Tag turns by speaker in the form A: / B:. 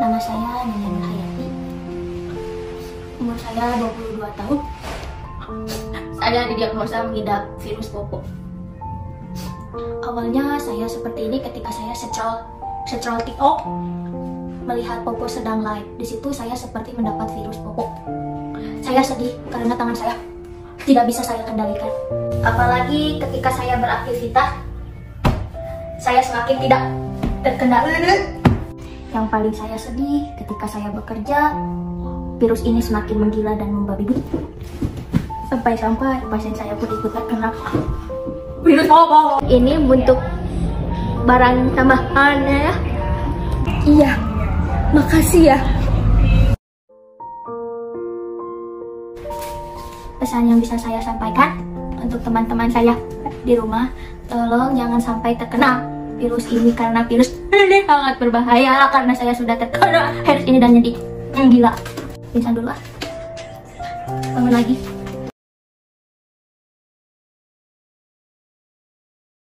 A: Nama saya Nur Hayati. Umur saya 22 tahun. Saya didiagnosa mengidap virus popo. Awalnya saya seperti ini ketika saya scroll scroll TikTok melihat popo sedang live. Di situ saya seperti mendapat virus popo. Saya sedih karena tangan saya tidak bisa saya kendalikan. Apalagi ketika saya beraktivitas, saya semakin tidak terkendali. Yang paling saya sedih ketika saya bekerja, virus ini semakin menggila dan membabi bu. Sampai-sampai pasien saya pun ikut terkena virus popo. Ini bentuk barang tambahannya ya.
B: Iya, makasih ya.
A: Pesan yang bisa saya sampaikan untuk teman-teman saya di rumah, tolong jangan sampai terkena virus ini karena virus ini sangat berbahaya karena saya sudah terkena virus ini dan jadi gila. Pingsan dulu ah. Bangun lagi.